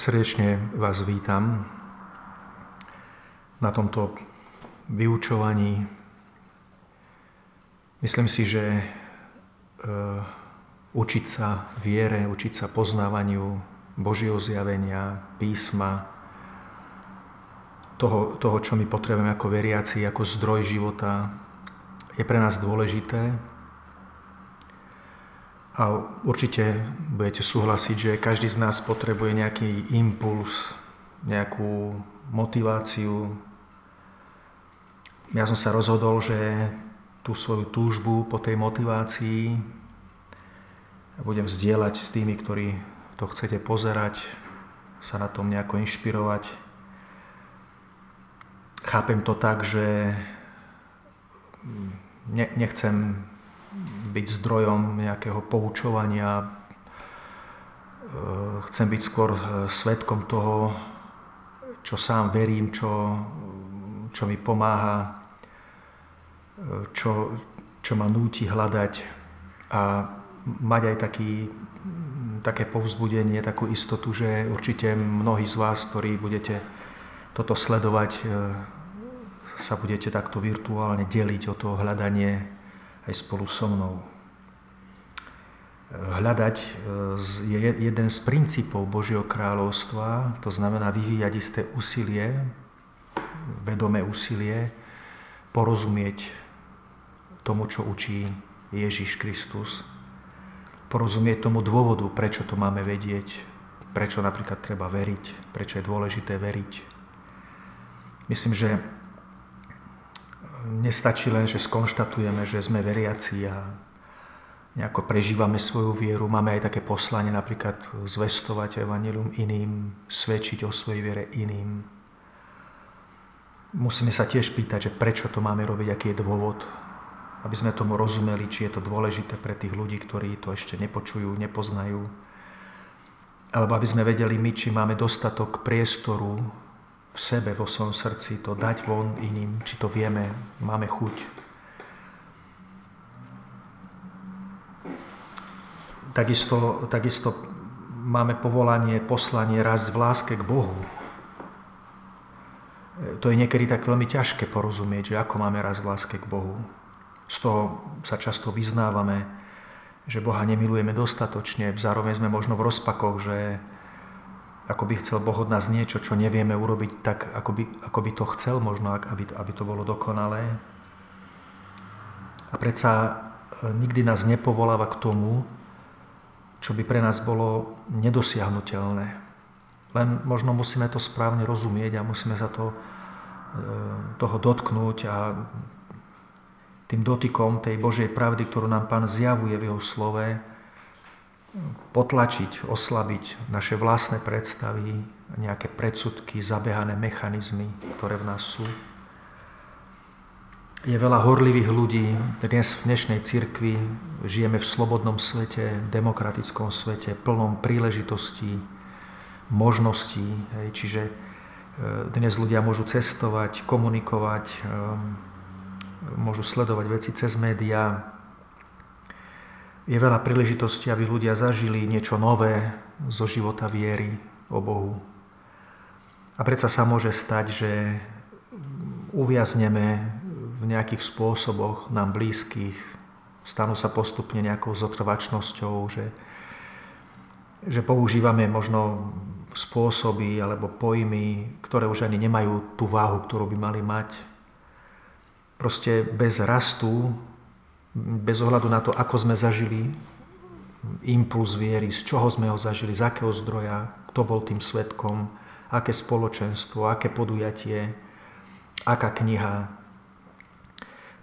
Srdečne vás vítam na tomto vyučovaní. Myslím si, že e, učiť sa viere, učiť sa poznávaniu Božieho zjavenia, písma, toho, toho, čo my potrebujeme ako veriaci, ako zdroj života, je pre nás dôležité. A určite budete súhlasiť, že každý z nás potrebuje nejaký impuls, nejakú motiváciu. Ja som sa rozhodol, že tú svoju túžbu po tej motivácii budem zdieľať s tými, ktorí to chcete pozerať, sa na tom nejako inšpirovať. Chápem to tak, že nechcem byť zdrojom nejakého poučovania. E, chcem byť skôr e, svetkom toho, čo sám verím, čo, čo mi pomáha, e, čo, čo ma núti hľadať a mať aj taký, také povzbudenie, takú istotu, že určite mnohí z vás, ktorí budete toto sledovať, sa budete takto virtuálne deliť o to hľadanie aj spolu so mnou. Hľadať e, je jeden z princípov Božieho kráľovstva, to znamená vyvíjať isté úsilie, vedomé úsilie, porozumieť tomu, čo učí Ježiš Kristus, porozumieť tomu dôvodu, prečo to máme vedieť, prečo napríklad treba veriť, prečo je dôležité veriť. Myslím, že nestačí len, že skonštatujeme, že sme veriaci a nejako prežívame svoju vieru. Máme aj také poslanie napríklad zvestovať evanilium iným, svedčiť o svojej viere iným. Musíme sa tiež pýtať, že prečo to máme robiť, aký je dôvod, aby sme tomu rozumeli, či je to dôležité pre tých ľudí, ktorí to ešte nepočujú, nepoznajú. Alebo aby sme vedeli my, či máme dostatok priestoru v sebe, vo svojom srdci, to dať von iným, či to vieme, máme chuť. Takisto, takisto máme povolanie, poslanie raz v láske k Bohu. To je niekedy tak veľmi ťažké porozumieť, že ako máme raz v láske k Bohu. Z toho sa často vyznávame, že Boha nemilujeme dostatočne, zároveň sme možno v rozpakoch, že ako by chcel Boh od nás niečo, čo nevieme urobiť tak, ako by, ako by to chcel možno, aby, aby to bolo dokonalé. A predsa e, nikdy nás nepovoláva k tomu, čo by pre nás bolo nedosiahnutelné. Len možno musíme to správne rozumieť a musíme sa to, e, toho dotknúť a tým dotykom tej Božej pravdy, ktorú nám Pán zjavuje v Jeho slove, potlačiť, oslabiť naše vlastné predstavy, nejaké predsudky, zabehané mechanizmy, ktoré v nás sú. Je veľa horlivých ľudí. Dnes v dnešnej cirkvi žijeme v slobodnom svete, demokratickom svete, plnom príležitostí, možností. Čiže e, dnes ľudia môžu cestovať, komunikovať, e, môžu sledovať veci cez médiá, je veľa príležitostí, aby ľudia zažili niečo nové zo života viery o Bohu. A predsa sa môže stať, že uviazneme v nejakých spôsoboch nám blízkych, stanú sa postupne nejakou zotrvačnosťou, že, že používame možno spôsoby alebo pojmy, ktoré už ani nemajú tú váhu, ktorú by mali mať. Proste bez rastu bez ohľadu na to, ako sme zažili impuls viery, z čoho sme ho zažili, z akého zdroja, kto bol tým svetkom, aké spoločenstvo, aké podujatie, aká kniha,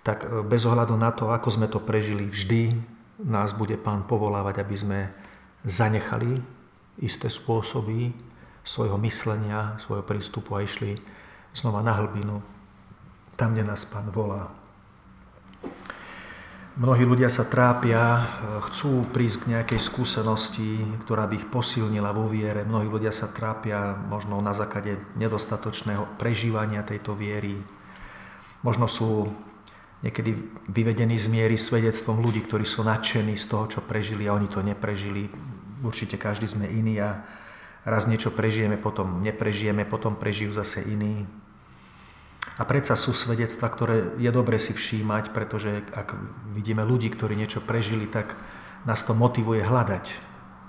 tak e, bez ohľadu na to, ako sme to prežili, vždy nás bude Pán povolávať, aby sme zanechali isté spôsoby svojho myslenia, svojho prístupu a išli znova na hlbinu, tam, kde nás Pán volá. Mnohí ľudia sa trápia, e, chcú prísť k nejakej skúsenosti, ktorá by ich posilnila vo viere. Mnohí ľudia sa trápia možno na základe nedostatočného prežívania tejto viery. Možno sú niekedy vyvedení z miery svedectvom ľudí, ktorí sú nadšení z toho, čo prežili a oni to neprežili. Určite každý sme iný a raz niečo prežijeme, potom neprežijeme, potom prežijú zase iní. A predsa sú svedectva, ktoré je dobre si všímať, pretože ak vidíme ľudí, ktorí niečo prežili, tak nás to motivuje hľadať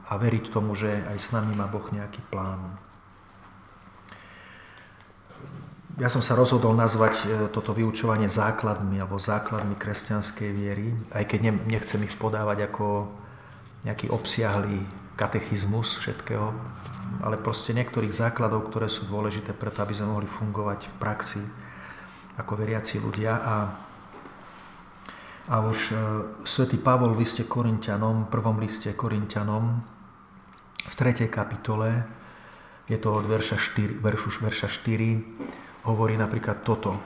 a veriť tomu, že aj s nami má Boh nejaký plán. Ja som sa rozhodol nazvať e, toto vyučovanie základmi alebo základmi kresťanskej viery, aj keď nechcem ich podávať ako nejaký obsiahlý katechizmus všetkého, ale proste niektorých základov, ktoré sú dôležité preto, aby sme mohli fungovať v praxi ako veriaci ľudia. A, a už e, svätý Pavol v liste Korintianom, prvom liste Korintianom, v 3. kapitole, je to od verša 4, veršu, verša 4, hovorí napríklad toto.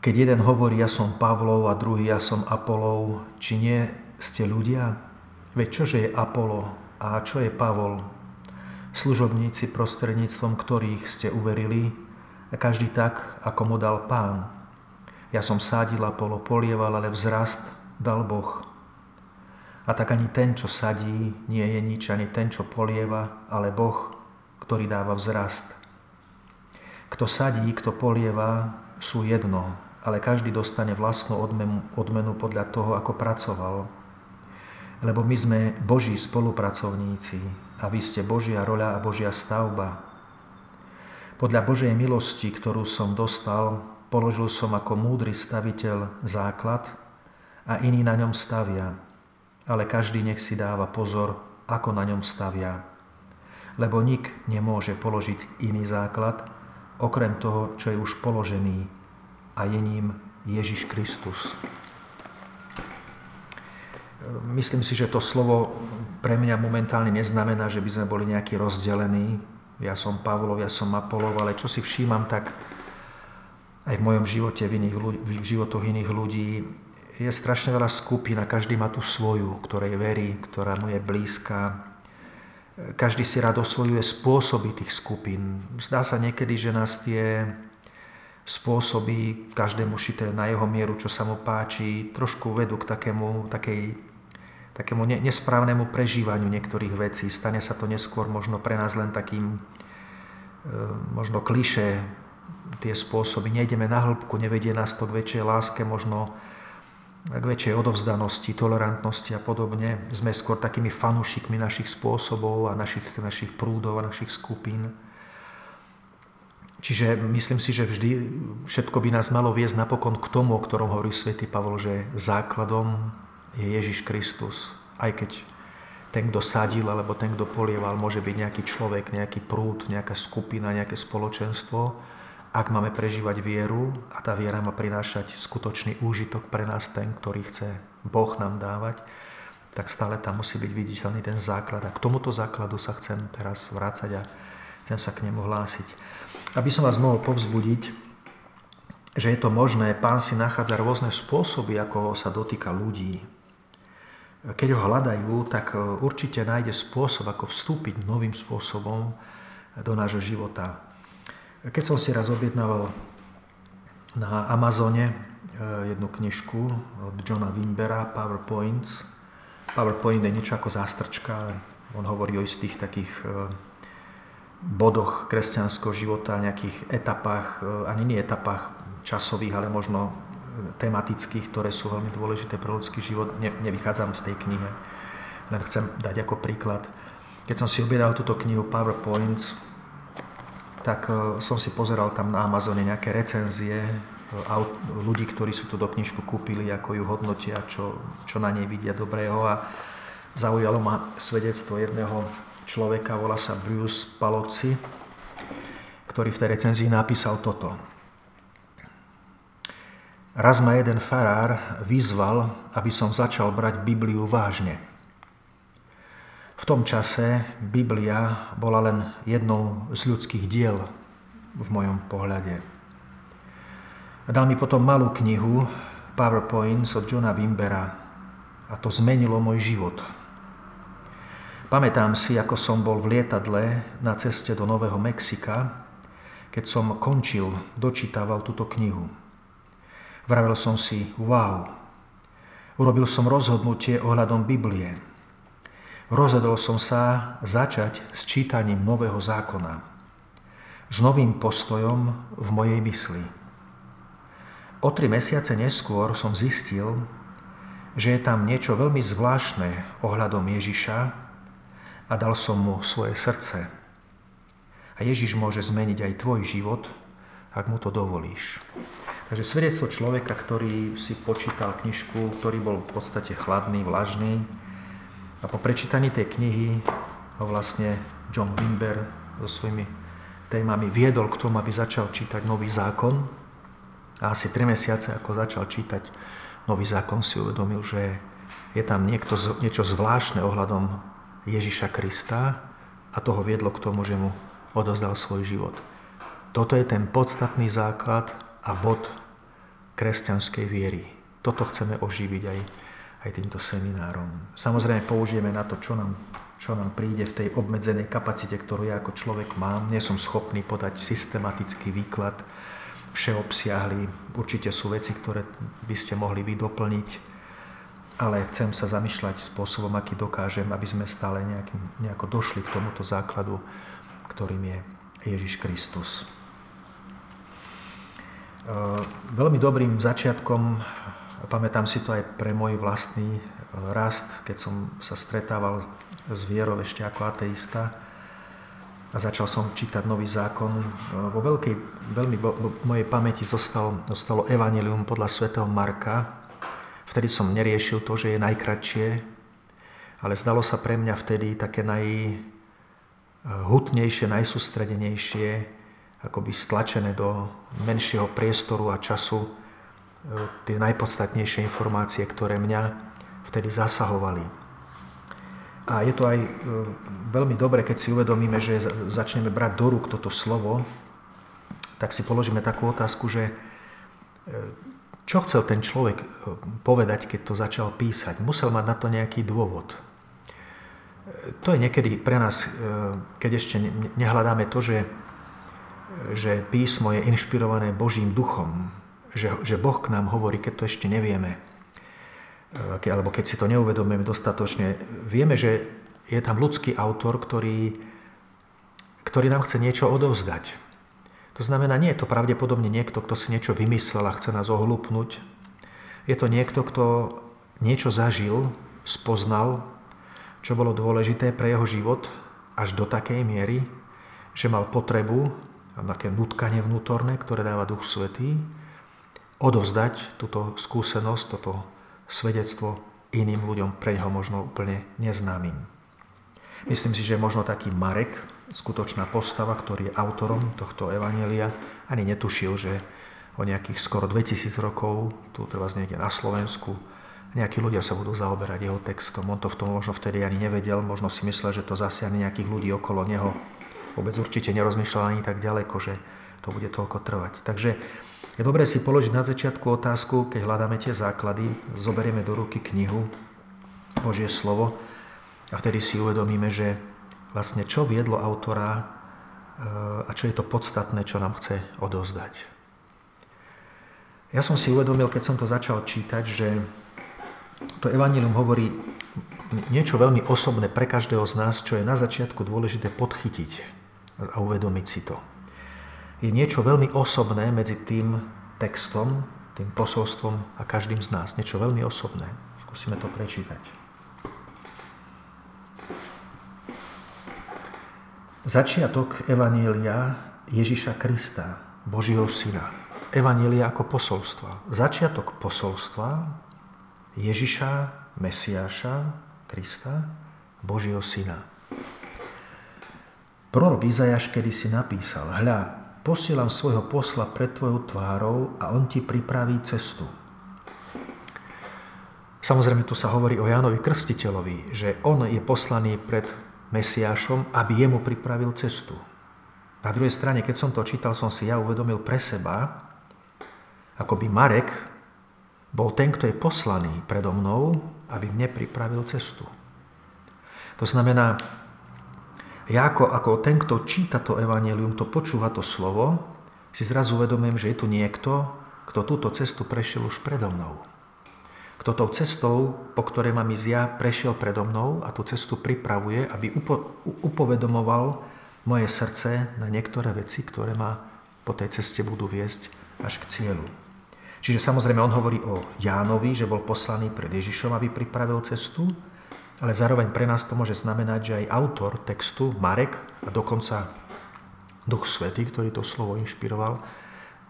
Keď jeden hovorí, ja som Pavlov a druhý, ja som Apolov, či nie ste ľudia? Veď čože je Apolo a čo je Pavol? Služobníci prostredníctvom ktorých ste uverili, každý tak, ako mu dal pán. Ja som sádil a polo polieval, ale vzrast dal Boh. A tak ani ten, čo sadí, nie je nič, ani ten, čo polieva, ale Boh, ktorý dáva vzrast. Kto sadí, kto polieva, sú jedno, ale každý dostane vlastnú odmenu, odmenu podľa toho, ako pracoval. Lebo my sme Boží spolupracovníci a vy ste Božia roľa a Božia stavba, podľa Božej milosti, ktorú som dostal, položil som ako múdry staviteľ základ a iní na ňom stavia. Ale každý nech si dáva pozor, ako na ňom stavia. Lebo nik nemôže položiť iný základ, okrem toho, čo je už položený, a je ním Ježiš Kristus. Myslím si, že to slovo pre mňa momentálne neznamená, že by sme boli nejakí rozdelení, ja som Pavlov, ja som Apolov, ale čo si všímam, tak aj v mojom živote, v, iných ľudí, v životoch iných ľudí je strašne veľa skupín a každý má tú svoju, ktorej verí, ktorá mu je blízka. Každý si rád osvojuje spôsoby tých skupín. Zdá sa niekedy, že nás tie spôsoby, každému šité na jeho mieru, čo sa mu páči, trošku vedú k takému, takej takému nesprávnemu prežívaniu niektorých vecí. Stane sa to neskôr možno pre nás len takým e, možno kliše tie spôsoby. Nejdeme na hĺbku, nevedie nás to k väčšej láske, možno k väčšej odovzdanosti, tolerantnosti a podobne. Sme skôr takými fanúšikmi našich spôsobov a našich, našich prúdov a našich skupín. Čiže myslím si, že vždy všetko by nás malo viesť napokon k tomu, o ktorom hovorí svätý Pavol, že základom je Ježiš Kristus. Aj keď ten, kto sadil, alebo ten, kto polieval, môže byť nejaký človek, nejaký prúd, nejaká skupina, nejaké spoločenstvo. Ak máme prežívať vieru a tá viera má prinášať skutočný úžitok pre nás, ten, ktorý chce Boh nám dávať, tak stále tam musí byť viditeľný ten základ. A k tomuto základu sa chcem teraz vrácať a chcem sa k nemu hlásiť. Aby som vás mohol povzbudiť, že je to možné, pán si nachádza rôzne spôsoby, ako sa dotýka ľudí, keď ho hľadajú, tak e, určite nájde spôsob, ako vstúpiť novým spôsobom do nášho života. Keď som si raz objednával na Amazone e, jednu knižku od Johna Wimbera, PowerPoints. PowerPoint je niečo ako zástrčka, ale on hovorí o istých takých e, bodoch kresťanského života, nejakých etapách, ani nie etapách časových, ale možno tematických, ktoré sú veľmi dôležité pre ľudský život. Ne, nevychádzam z tej knihy, len chcem dať ako príklad. Keď som si objedal túto knihu PowerPoints, tak e, som si pozeral tam na Amazone nejaké recenzie e, ľudí, ktorí sú tú do knižku kúpili, ako ju hodnotia, čo, čo na nej vidia dobrého a zaujalo ma svedectvo jedného človeka, volá sa Bruce Palozzi, ktorý v tej recenzii napísal toto. Raz ma jeden farár vyzval, aby som začal brať Bibliu vážne. V tom čase Biblia bola len jednou z ľudských diel v mojom pohľade. Dal mi potom malú knihu PowerPoints od Johna Wimbera a to zmenilo môj život. Pamätám si, ako som bol v lietadle na ceste do Nového Mexika, keď som končil, dočítaval túto knihu. Vravel som si, wow, urobil som rozhodnutie ohľadom Biblie. rozhodol som sa začať s čítaním Nového zákona. S novým postojom v mojej mysli. O tri mesiace neskôr som zistil, že je tam niečo veľmi zvláštne ohľadom Ježiša a dal som mu svoje srdce. A Ježiš môže zmeniť aj tvoj život, ak mu to dovolíš. Takže svedectvo človeka, ktorý si počítal knižku, ktorý bol v podstate chladný, vlažný a po prečítaní tej knihy ho vlastne John Wimber so svojimi témami viedol k tomu, aby začal čítať nový zákon. A asi tri mesiace, ako začal čítať nový zákon, si uvedomil, že je tam niekto, niečo zvláštne ohľadom Ježiša Krista a to ho viedlo k tomu, že mu odozdal svoj život. Toto je ten podstatný základ a bod kresťanskej viery. Toto chceme oživiť aj, aj týmto seminárom. Samozrejme použijeme na to, čo nám, čo nám príde v tej obmedzenej kapacite, ktorú ja ako človek mám. Nie som schopný podať systematický výklad, všeobsiahli. Určite sú veci, ktoré by ste mohli vy ale chcem sa zamýšľať spôsobom, aký dokážem, aby sme stále nejakým, nejako došli k tomuto základu, ktorým je Ježiš Kristus. Eh, veľmi dobrým začiatkom, pamätám si to aj pre môj vlastný eh, rast, keď som sa stretával s vierou ešte ako ateista a začal som čítať nový zákon. Eh, vo veľkej, veľmi v mojej pamäti zostalo, zostalo Evangelium podľa svätého Marka. Vtedy som neriešil to, že je najkratšie, ale zdalo sa pre mňa vtedy také najhutnejšie, najsústredenejšie, akoby stlačené do menšieho priestoru a času e, tie najpodstatnejšie informácie, ktoré mňa vtedy zasahovali. A je to aj e, veľmi dobre, keď si uvedomíme, že začneme brať do rúk toto slovo, tak si položíme takú otázku, že e, čo chcel ten človek povedať, keď to začal písať? Musel mať na to nejaký dôvod. To je niekedy pre nás, keď ešte nehľadáme to, že že písmo je inšpirované Božím duchom, že, že Boh k nám hovorí, keď to ešte nevieme, e, alebo keď si to neuvedomujeme dostatočne. Vieme, že je tam ľudský autor, ktorý, ktorý nám chce niečo odovzdať. To znamená, nie je to pravdepodobne niekto, kto si niečo vymyslel a chce nás ohlupnúť. Je to niekto, kto niečo zažil, spoznal, čo bolo dôležité pre jeho život až do takej miery, že mal potrebu také nutkanie vnútorné, ktoré dáva Duch Svetý, odovzdať túto skúsenosť, toto svedectvo iným ľuďom, pre neho možno úplne neznámym. Myslím si, že možno taký Marek, skutočná postava, ktorý je autorom tohto evanelia, ani netušil, že o nejakých skoro 2000 rokov, tu treba niekde na Slovensku, nejakí ľudia sa budú zaoberať jeho textom. On to v tom možno vtedy ani nevedel, možno si myslel, že to zasiahne nejakých ľudí okolo neho, vôbec určite nerozmýšľal ani tak ďaleko, že to bude toľko trvať. Takže je dobré si položiť na začiatku otázku, keď hľadáme tie základy, zoberieme do ruky knihu, Božie slovo a vtedy si uvedomíme, že vlastne čo viedlo autora e, a čo je to podstatné, čo nám chce odovzdať. Ja som si uvedomil, keď som to začal čítať, že to evanílium hovorí niečo veľmi osobné pre každého z nás, čo je na začiatku dôležité podchytiť a uvedomiť si to. Je niečo veľmi osobné medzi tým textom, tým posolstvom a každým z nás. Niečo veľmi osobné. Skúsime to prečítať. Začiatok Evanielia Ježiša Krista, Božieho Syna. Evanielia ako posolstva. Začiatok posolstva Ježiša, Mesiáša, Krista, Božieho Syna. Prorok Izajaš kedy si napísal, hľa, posielam svojho posla pred tvojou tvárou a on ti pripraví cestu. Samozrejme, tu sa hovorí o Jánovi Krstiteľovi, že on je poslaný pred Mesiášom, aby jemu pripravil cestu. Na druhej strane, keď som to čítal, som si ja uvedomil pre seba, ako by Marek bol ten, kto je poslaný predo mnou, aby mne pripravil cestu. To znamená, ja ako, ako ten, kto číta to evanelium, to počúva to slovo, si zrazu uvedomujem, že je tu niekto, kto túto cestu prešiel už predo mnou. kto tou cestou, po ktorej mám ísť ja, prešiel predo mnou a tú cestu pripravuje, aby upo- upovedomoval moje srdce na niektoré veci, ktoré ma po tej ceste budú viesť až k cieľu. Čiže samozrejme on hovorí o Jánovi, že bol poslaný pred Ježišom, aby pripravil cestu, ale zároveň pre nás to môže znamenať, že aj autor textu, Marek, a dokonca Duch Svetý, ktorý to slovo inšpiroval,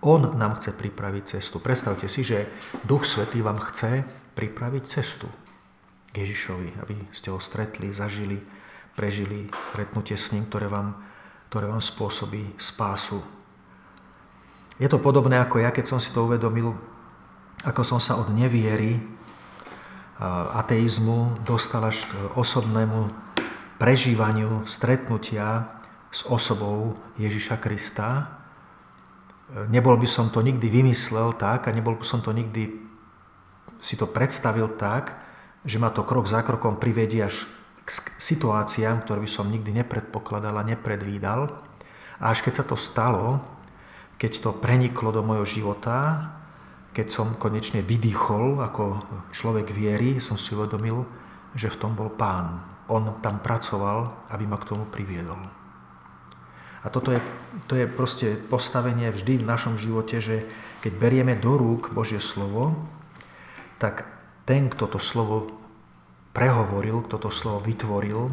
on nám chce pripraviť cestu. Predstavte si, že Duch Svetý vám chce pripraviť cestu k Ježišovi, aby ste ho stretli, zažili, prežili stretnutie s ním, ktoré vám, ktoré vám spôsobí spásu. Je to podobné ako ja, keď som si to uvedomil, ako som sa od neviery, ateizmu dostal až k osobnému prežívaniu stretnutia s osobou Ježiša Krista. Nebol by som to nikdy vymyslel tak a nebol by som to nikdy si to predstavil tak, že ma to krok za krokom privedie až k situáciám, ktoré by som nikdy nepredpokladal a nepredvídal. A až keď sa to stalo, keď to preniklo do mojho života, keď som konečne vydýchol ako človek viery, som si uvedomil, že v tom bol pán. On tam pracoval, aby ma k tomu priviedol. A toto je, to je proste postavenie vždy v našom živote, že keď berieme do rúk Božie slovo, tak ten, kto to slovo prehovoril, kto to slovo vytvoril,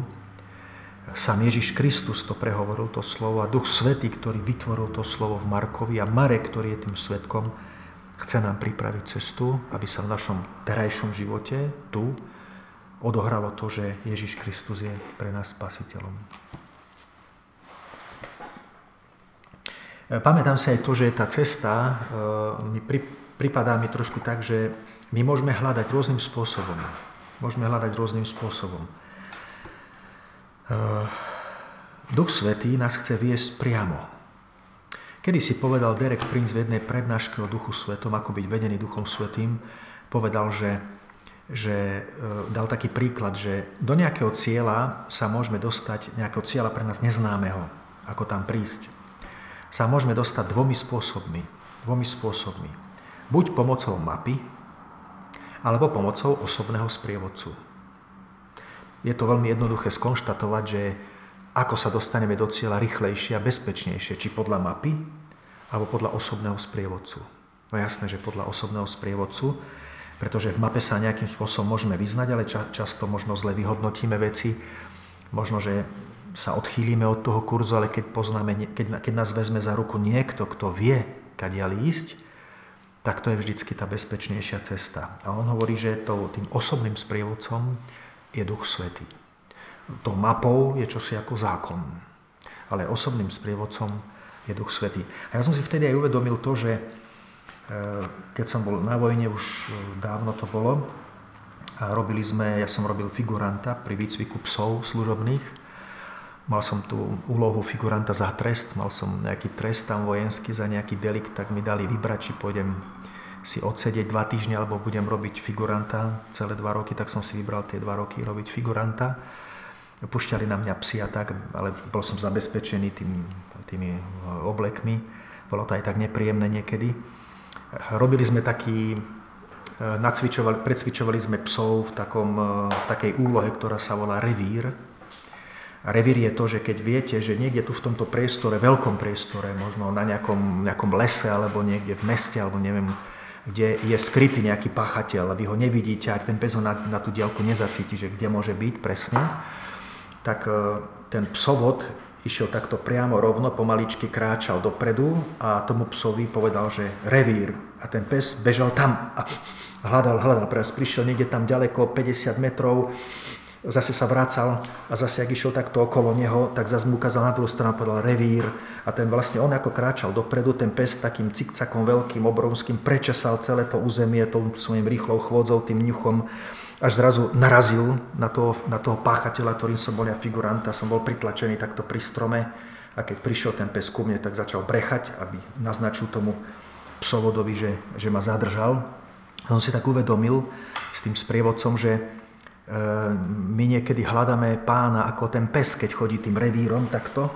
sám Ježiš Kristus to prehovoril, to slovo, a Duch Svetý, ktorý vytvoril to slovo v Markovi a Marek, ktorý je tým svetkom, chce nám pripraviť cestu, aby sa v našom terajšom živote tu odohralo to, že Ježiš Kristus je pre nás spasiteľom. Pamätám sa aj to, že tá cesta e, mi pripadá mi trošku tak, že my môžeme hľadať rôznym spôsobom. Môžeme hľadať rôznym spôsobom. Eh, Duch Svetý nás chce viesť priamo. Kedy si povedal Derek Prince v jednej prednáške o Duchu Svetom, ako byť vedený Duchom Svetým, povedal, že, že eh, dal taký príklad, že do nejakého cieľa sa môžeme dostať, nejakého cieľa pre nás neznámeho, ako tam prísť, sa môžeme dostať dvomi spôsobmi. Dvomi spôsobmi. Buď pomocou mapy, alebo pomocou osobného sprievodcu. Je to veľmi jednoduché skonštatovať, že ako sa dostaneme do cieľa rýchlejšie a bezpečnejšie, či podľa mapy, alebo podľa osobného sprievodcu. No jasné, že podľa osobného sprievodcu, pretože v mape sa nejakým spôsobom môžeme vyznať, ale ča- často možno zle vyhodnotíme veci, možno, že sa odchýlime od toho kurzu, ale keď, poznáme, keď, keď nás vezme za ruku niekto, kto vie, kadiaľ ísť, tak to je vždycky tá bezpečnejšia cesta. A on hovorí, že to, tým osobným sprievodcom je Duch Svetý. To mapou je čosi ako zákon, ale osobným sprievodcom je Duch Svetý. A ja som si vtedy aj uvedomil to, že e, keď som bol na vojne, už dávno to bolo, a robili sme, ja som robil figuranta pri výcviku psov služobných, mal som tú úlohu figuranta za trest, mal som nejaký trest tam vojenský za nejaký delikt, tak mi dali vybrať, či pôjdem si odsedieť dva týždne, alebo budem robiť figuranta celé dva roky, tak som si vybral tie dva roky robiť figuranta. Pušťali na mňa psi a tak, ale bol som zabezpečený tým, tými e, oblekmi. Bolo to aj tak nepríjemné niekedy. Robili sme taký, e, nacvičovali, precvičovali sme psov v, takom, e, v takej úlohe, ktorá sa volá revír. A revír je to, že keď viete, že niekde tu v tomto priestore, veľkom priestore, možno na nejakom, nejakom lese alebo niekde v meste, alebo neviem, kde je skrytý nejaký páchateľ vy ho nevidíte a ten pes ho na, na tú diálku nezacíti, že kde môže byť presne, tak e, ten psovod išiel takto priamo rovno, pomaličky kráčal dopredu a tomu psovi povedal, že revír. A ten pes bežal tam a hľadal, hľadal, teraz prišiel niekde tam ďaleko, 50 metrov, zase sa vracal a zase, ak išiel takto okolo neho, tak zase mu ukázal na druhú stranu, povedal revír. A ten vlastne, on ako kráčal dopredu, ten pes takým cikcakom veľkým, obrovským, prečesal celé to územie tou svojim rýchlou chôdzou, tým ňuchom, až zrazu narazil na toho, na toho páchateľa, ktorým som bol ja figuranta, som bol pritlačený takto pri strome a keď prišiel ten pes ku mne, tak začal brechať, aby naznačil tomu psovodovi, že, že ma zadržal. A som si tak uvedomil s tým sprievodcom, že Ehm, my niekedy hľadáme pána ako ten pes, keď chodí tým revírom takto.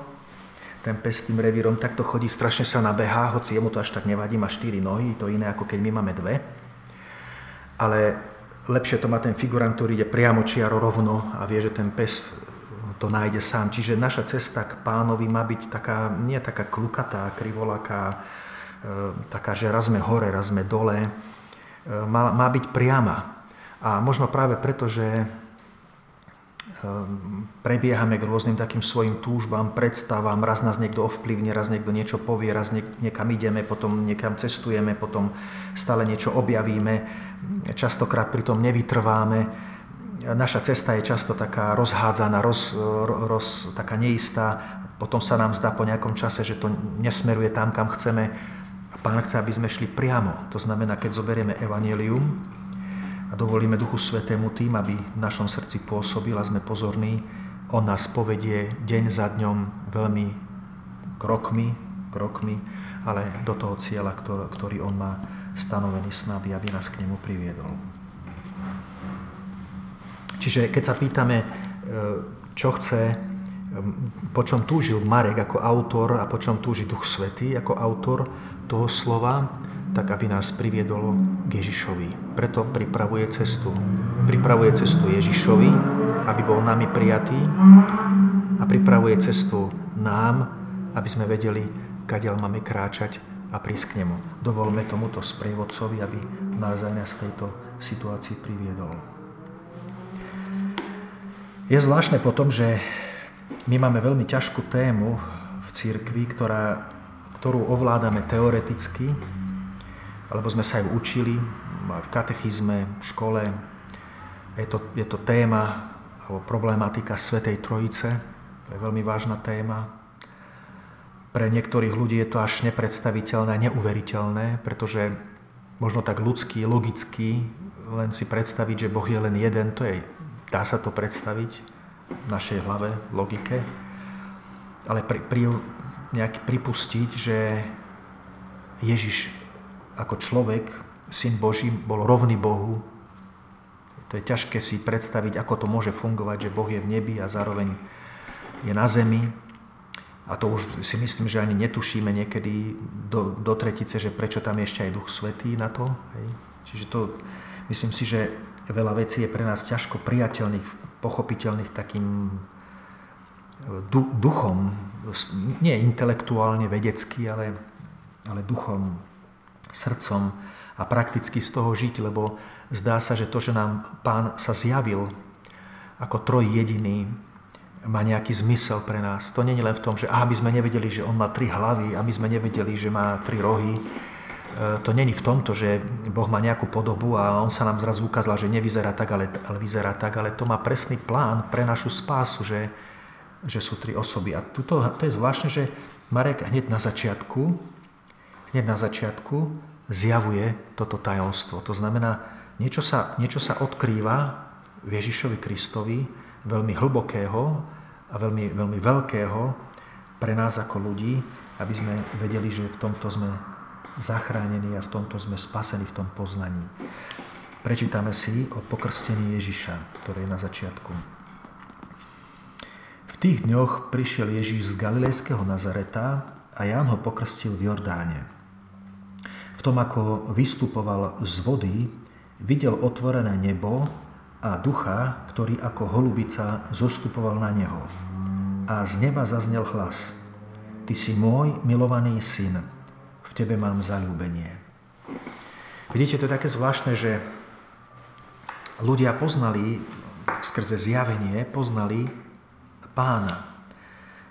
Ten pes tým revírom takto chodí, strašne sa nabehá, hoci jemu to až tak nevadí, má štyri nohy, to iné ako keď my máme dve. Ale lepšie to má ten figurant, ktorý ide priamo čiaro rovno a vie, že ten pes to nájde sám. Čiže naša cesta k pánovi má byť taká, nie taká klukatá, krivolaká, e, taká, že raz sme hore, raz sme dole. E, má, má byť priama. A možno práve preto, že prebiehame k rôznym takým svojim túžbám, predstavám, raz nás niekto ovplyvne, raz niekto niečo povie, raz niekam ideme, potom niekam cestujeme, potom stále niečo objavíme, častokrát pri tom nevytrváme. Naša cesta je často taká rozhádzaná, roz, roz, taká neistá, potom sa nám zdá po nejakom čase, že to nesmeruje tam, kam chceme. Pán chce, aby sme šli priamo. To znamená, keď zoberieme evanelium, a dovolíme Duchu Svetému tým, aby v našom srdci pôsobil a sme pozorní. On nás povedie deň za dňom veľmi krokmi, krokmi, ale do toho cieľa, ktorý on má stanovený s nami, aby nás k nemu priviedol. Čiže keď sa pýtame, e, čo chce, e, po čom túžil Marek ako autor a po čom túži Duch Svetý ako autor toho slova, tak aby nás priviedol k Ježišovi. Preto pripravuje cestu. Pripravuje cestu Ježišovi, aby bol nami prijatý a pripravuje cestu nám, aby sme vedeli, kadiaľ máme kráčať a prísť k nemu. Dovolme tomuto sprievodcovi, aby nás aj z tejto situácii priviedol. Je zvláštne potom, že my máme veľmi ťažkú tému v cirkvi, ktorá, ktorú ovládame teoreticky, alebo sme sa aj učili v katechizme, v škole. Je to, je to téma alebo problematika Svetej Trojice. To je veľmi vážna téma. Pre niektorých ľudí je to až nepredstaviteľné, neuveriteľné, pretože možno tak ľudský, logicky len si predstaviť, že Boh je len jeden, to je, dá sa to predstaviť v našej hlave, logike, ale pri, pri, nejaký pripustiť, že Ježiš ako človek, syn Boží, bol rovný Bohu. To je ťažké si predstaviť, ako to môže fungovať, že Boh je v nebi a zároveň je na zemi. A to už si myslím, že ani netušíme niekedy do, do tretice, že prečo tam je ešte aj Duch Svetý na to. Hej. Čiže to, myslím si, že veľa vecí je pre nás ťažko priateľných, pochopiteľných takým e, duchom, nie intelektuálne, vedecky, ale, ale duchom srdcom a prakticky z toho žiť, lebo zdá sa, že to, že nám pán sa zjavil ako troj jediný, má nejaký zmysel pre nás. To nie je len v tom, že aby sme nevedeli, že on má tri hlavy, aby sme nevedeli, že má tri rohy. E, to není v tomto, že Boh má nejakú podobu a on sa nám zrazu ukázal, že nevyzerá tak, ale, ale vyzerá tak, ale to má presný plán pre našu spásu, že, že sú tri osoby. A tuto, to je zvláštne, že Marek hneď na začiatku hneď na začiatku zjavuje toto tajomstvo. To znamená, niečo sa, niečo sa odkrýva v Ježišovi Kristovi, veľmi hlbokého a veľmi, veľmi veľkého pre nás ako ľudí, aby sme vedeli, že v tomto sme zachránení a v tomto sme spasení v tom poznaní. Prečítame si o pokrstení Ježiša, ktoré je na začiatku. V tých dňoch prišiel Ježiš z Galilejského Nazareta a Ján ho pokrstil v Jordáne. V tom, ako vystupoval z vody, videl otvorené nebo a ducha, ktorý ako holubica zostupoval na neho. A z neba zaznel hlas. Ty si môj milovaný syn, v tebe mám zalúbenie. Vidíte, to je také zvláštne, že ľudia poznali, skrze zjavenie, poznali pána.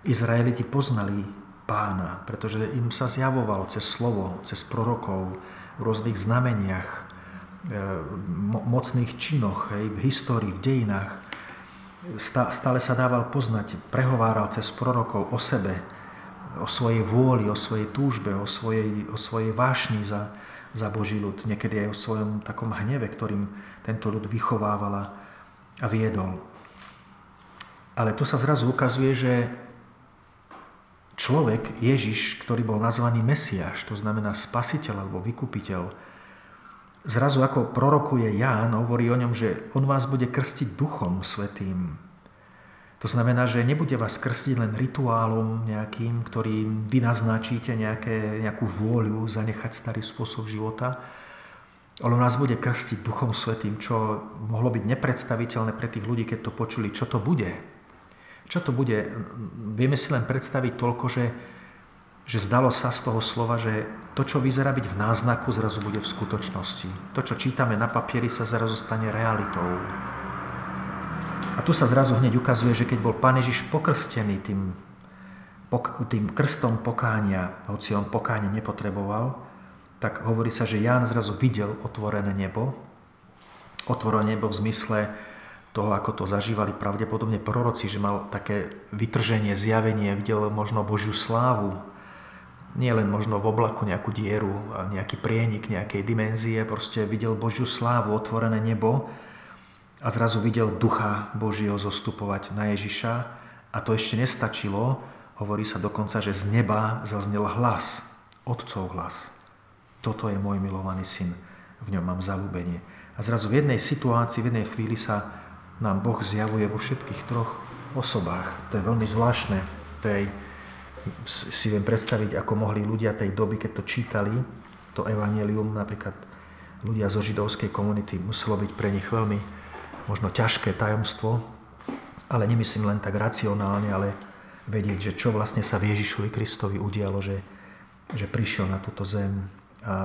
Izraeliti poznali pána, pretože im sa zjavoval cez slovo, cez prorokov, v rôznych znameniach, e, mocných činoch, hej, v histórii, v dejinách. Stále sa dával poznať, prehováral cez prorokov o sebe, o svojej vôli, o svojej túžbe, o svojej, o svojej vášni za, za Boží ľud. Niekedy aj o svojom takom hneve, ktorým tento ľud vychovávala a viedol. Ale tu sa zrazu ukazuje, že človek, Ježiš, ktorý bol nazvaný Mesiáš, to znamená spasiteľ alebo vykupiteľ, zrazu ako prorokuje Ján, hovorí o ňom, že on vás bude krstiť duchom svetým. To znamená, že nebude vás krstiť len rituálom nejakým, ktorým vy naznačíte nejaké, nejakú vôľu zanechať starý spôsob života, ale nás bude krstiť Duchom Svetým, čo mohlo byť nepredstaviteľné pre tých ľudí, keď to počuli, čo to bude. Čo to bude? Vieme si len predstaviť toľko, že, že zdalo sa z toho slova, že to, čo vyzerá byť v náznaku, zrazu bude v skutočnosti. To, čo čítame na papieri, sa zrazu stane realitou. A tu sa zrazu hneď ukazuje, že keď bol Pán Ježiš pokrstený tým, tým krstom pokánia, hoci on pokánie nepotreboval, tak hovorí sa, že Ján zrazu videl otvorené nebo. Otvorené nebo v zmysle toho, ako to zažívali pravdepodobne proroci, že mal také vytrženie, zjavenie, videl možno Božiu slávu, nie len možno v oblaku nejakú dieru, nejaký prienik nejakej dimenzie, proste videl Božiu slávu, otvorené nebo a zrazu videl Ducha Božieho zostupovať na Ježiša a to ešte nestačilo, hovorí sa dokonca, že z neba zaznel hlas, Otcov hlas. Toto je môj milovaný syn, v ňom mám zalúbenie. A zrazu v jednej situácii, v jednej chvíli sa nám Boh zjavuje vo všetkých troch osobách. To je veľmi zvláštne. To si viem predstaviť, ako mohli ľudia tej doby, keď to čítali, to evanelium, napríklad ľudia zo židovskej komunity, muselo byť pre nich veľmi možno ťažké tajomstvo, ale nemyslím len tak racionálne, ale vedieť, že čo vlastne sa v Ježišovi Kristovi udialo, že, že prišiel na túto zem,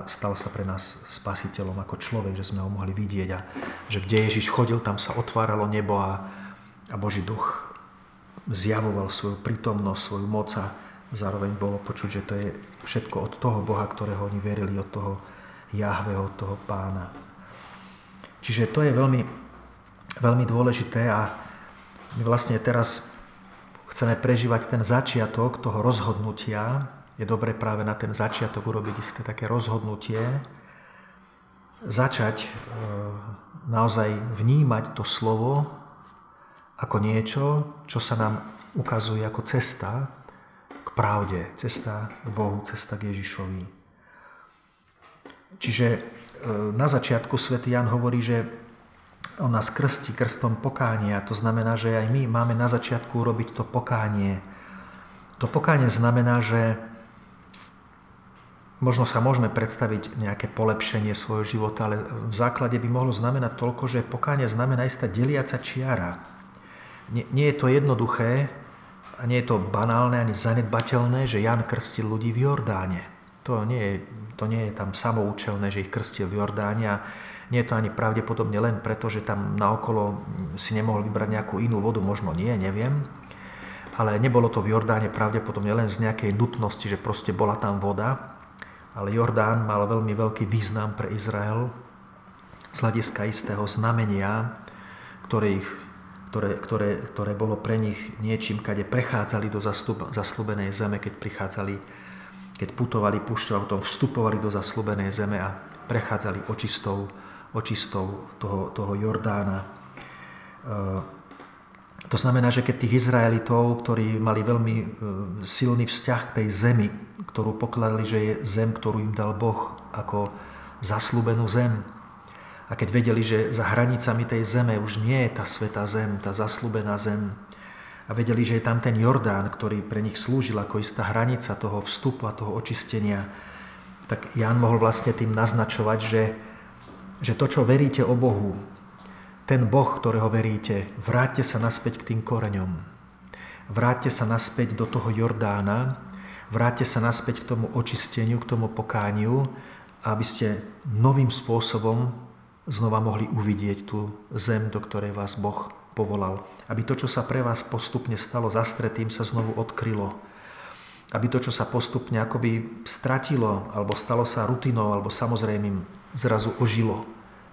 stal sa pre nás spasiteľom ako človek, že sme ho mohli vidieť a že kde Ježiš chodil, tam sa otváralo nebo a, a Boží duch zjavoval svoju prítomnosť, svoju moc a zároveň bolo počuť, že to je všetko od toho Boha, ktorého oni verili, od toho Jahveho, od toho pána. Čiže to je veľmi, veľmi dôležité a my vlastne teraz chceme prežívať ten začiatok toho rozhodnutia, je dobre práve na ten začiatok urobiť isté také rozhodnutie, začať e, naozaj vnímať to slovo ako niečo, čo sa nám ukazuje ako cesta k pravde, cesta k Bohu, cesta k Ježišovi. Čiže e, na začiatku svätý Jan hovorí, že on nás krstí krstom pokánia. To znamená, že aj my máme na začiatku urobiť to pokánie. To pokánie znamená, že Možno sa môžeme predstaviť nejaké polepšenie svojho života, ale v základe by mohlo znamenať toľko, že pokánie znamená istá deliaca čiara. Nie, nie je to jednoduché a nie je to banálne ani zanedbateľné, že Jan krstil ľudí v Jordáne. To nie je, to nie je tam samoučelné, že ich krstil v Jordáne a nie je to ani pravdepodobne len preto, že tam naokolo si nemohol vybrať nejakú inú vodu, možno nie, neviem. Ale nebolo to v Jordáne pravdepodobne len z nejakej nutnosti, že proste bola tam voda, ale Jordán mal veľmi veľký význam pre Izrael z hľadiska istého znamenia, ktoré, ich, ktoré, ktoré, ktoré bolo pre nich niečím, kade prechádzali do zaslúbenej zeme, keď prichádzali, keď putovali púšťou, potom vstupovali do zaslúbenej zeme a prechádzali očistou, očistou toho, toho Jordána. E, to znamená, že keď tých Izraelitov, ktorí mali veľmi e, silný vzťah k tej zemi, ktorú pokladali, že je zem, ktorú im dal Boh ako zaslúbenú zem. A keď vedeli, že za hranicami tej zeme už nie je tá svetá zem, tá zaslúbená zem, a vedeli, že je tam ten Jordán, ktorý pre nich slúžil ako istá hranica toho vstupu a toho očistenia, tak Ján mohol vlastne tým naznačovať, že, že to, čo veríte o Bohu, ten Boh, ktorého veríte, vráťte sa naspäť k tým koreňom. Vráťte sa naspäť do toho Jordána vráťte sa naspäť k tomu očisteniu, k tomu pokániu, aby ste novým spôsobom znova mohli uvidieť tú zem, do ktorej vás Boh povolal. Aby to, čo sa pre vás postupne stalo zastretým, sa znovu odkrylo. Aby to, čo sa postupne akoby stratilo, alebo stalo sa rutinou, alebo samozrejmým, zrazu ožilo.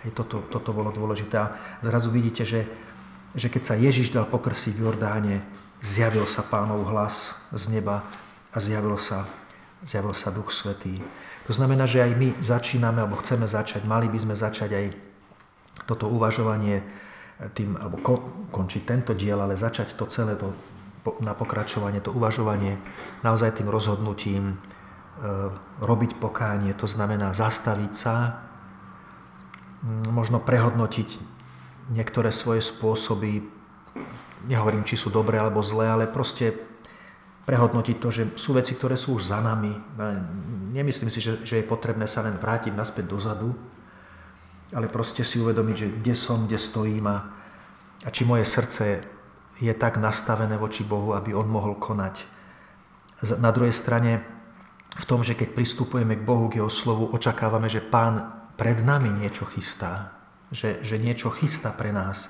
Hej, toto, toto bolo dôležité. A zrazu vidíte, že, že keď sa Ježiš dal pokrsiť v Jordáne, zjavil sa pánov hlas z neba a zjavil sa, zjavil sa Duch Svetý. To znamená, že aj my začíname, alebo chceme začať, mali by sme začať aj toto uvažovanie tým, alebo končiť tento diel, ale začať to celé to, na pokračovanie, to uvažovanie naozaj tým rozhodnutím e, robiť pokánie, to znamená zastaviť sa, možno prehodnotiť niektoré svoje spôsoby, nehovorím, či sú dobré alebo zlé, ale proste prehodnotiť to, že sú veci, ktoré sú už za nami. Nemyslím si, že, že je potrebné sa len vrátiť naspäť dozadu, ale proste si uvedomiť, že kde som, kde stojím a, a či moje srdce je tak nastavené voči Bohu, aby On mohol konať. Na druhej strane, v tom, že keď pristupujeme k Bohu, k Jeho slovu, očakávame, že Pán pred nami niečo chystá, že, že niečo chystá pre nás.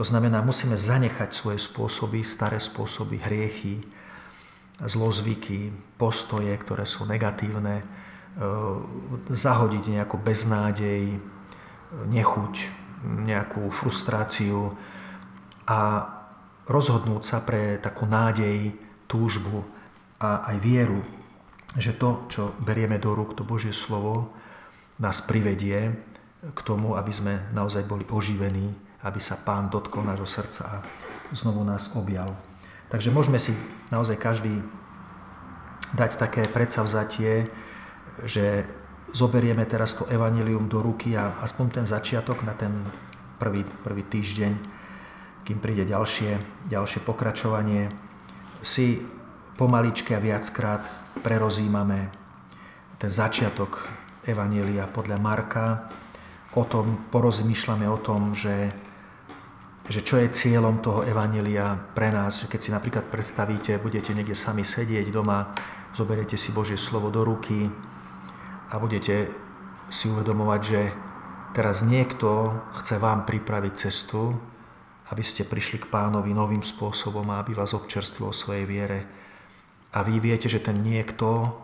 To znamená, musíme zanechať svoje spôsoby, staré spôsoby, hriechy, zlozvyky, postoje, ktoré sú negatívne, e, zahodiť nejakú beznádej, nechuť, nejakú frustráciu a rozhodnúť sa pre takú nádej, túžbu a aj vieru, že to, čo berieme do rúk, to Božie slovo, nás privedie k tomu, aby sme naozaj boli oživení, aby sa Pán dotkol nášho srdca a znovu nás objal. Takže môžeme si naozaj každý dať také predsavzatie, že zoberieme teraz to evanilium do ruky a aspoň ten začiatok na ten prvý, prvý týždeň, kým príde ďalšie, ďalšie pokračovanie, si pomaličke a viackrát prerozímame ten začiatok Evanielia podľa Marka, o tom porozmýšľame o tom, že že čo je cieľom toho evanelia pre nás, že keď si napríklad predstavíte, budete niekde sami sedieť doma, zoberiete si Božie slovo do ruky a budete si uvedomovať, že teraz niekto chce vám pripraviť cestu, aby ste prišli k pánovi novým spôsobom a aby vás občerstvil o svojej viere. A vy viete, že ten niekto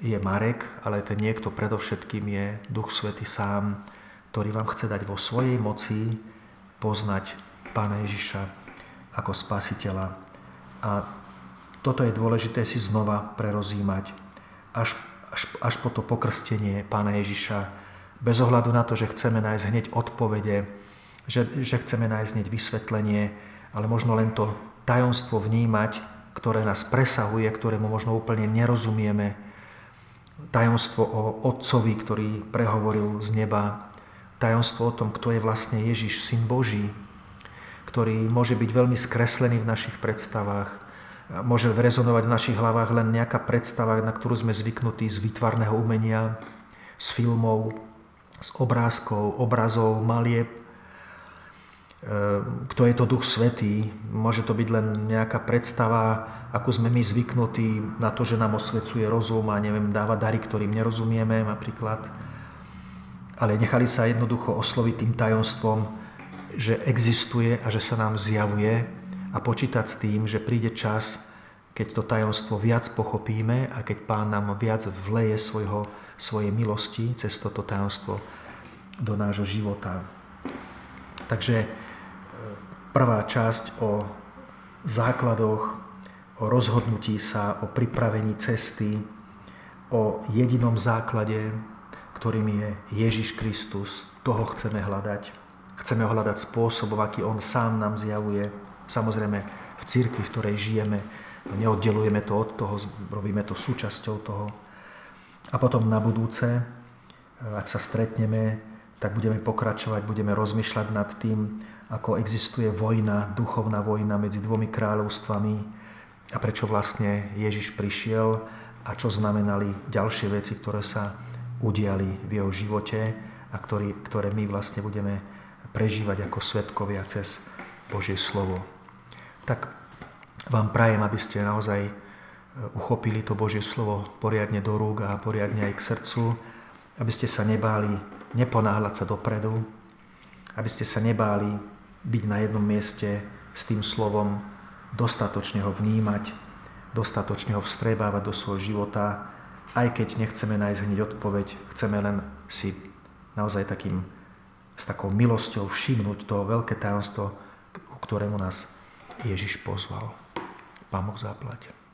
je Marek, ale ten niekto predovšetkým je Duch Svety sám, ktorý vám chce dať vo svojej moci poznať Pána Ježiša ako spasiteľa. A toto je dôležité si znova prerozímať až, až, až po to pokrstenie Pána Ježiša, bez ohľadu na to, že chceme nájsť hneď odpovede, že, že chceme nájsť hneď vysvetlenie, ale možno len to tajomstvo vnímať, ktoré nás presahuje, ktorému možno úplne nerozumieme. Tajomstvo o Otcovi, ktorý prehovoril z neba, tajomstvo o tom, kto je vlastne Ježiš, Syn Boží, ktorý môže byť veľmi skreslený v našich predstavách, môže rezonovať v našich hlavách len nejaká predstava, na ktorú sme zvyknutí z výtvarného umenia, z filmov, z obrázkov, obrazov, malieb. E, kto je to Duch Svetý? Môže to byť len nejaká predstava, ako sme my zvyknutí na to, že nám osvecuje rozum a neviem, dáva dary, ktorým nerozumieme napríklad ale nechali sa jednoducho osloviť tým tajomstvom, že existuje a že sa nám zjavuje a počítať s tým, že príde čas, keď to tajomstvo viac pochopíme a keď Pán nám viac vleje svojho, svojej milosti cez toto tajomstvo do nášho života. Takže prvá časť o základoch, o rozhodnutí sa, o pripravení cesty, o jedinom základe, ktorým je Ježiš Kristus. Toho chceme hľadať. Chceme ho hľadať spôsobom, aký on sám nám zjavuje. Samozrejme v cirkvi, v ktorej žijeme, neoddelujeme to od toho, robíme to súčasťou toho. A potom na budúce, ak sa stretneme, tak budeme pokračovať, budeme rozmýšľať nad tým, ako existuje vojna, duchovná vojna medzi dvomi kráľovstvami a prečo vlastne Ježiš prišiel a čo znamenali ďalšie veci, ktoré sa udiali v jeho živote a ktorý, ktoré my vlastne budeme prežívať ako svetkovia cez Božie slovo. Tak vám prajem, aby ste naozaj e, uchopili to Božie slovo poriadne do rúk a poriadne aj k srdcu, aby ste sa nebáli neponáhľať sa dopredu, aby ste sa nebáli byť na jednom mieste s tým slovom, dostatočne ho vnímať, dostatočne ho vstrebávať do svojho života, aj keď nechceme nájsť hneď odpoveď, chceme len si naozaj takým, s takou milosťou všimnúť to veľké tajomstvo, ku ktorému nás Ježiš pozval. Pán Boh zaplať.